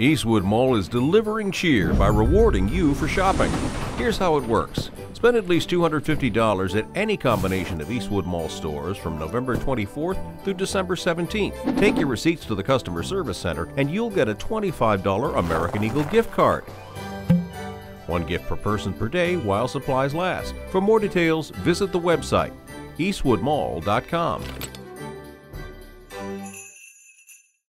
Eastwood Mall is delivering cheer by rewarding you for shopping. Here's how it works. Spend at least $250 at any combination of Eastwood Mall stores from November 24th through December 17th. Take your receipts to the customer service center and you'll get a $25 American Eagle gift card. One gift per person per day while supplies last. For more details, visit the website eastwoodmall.com.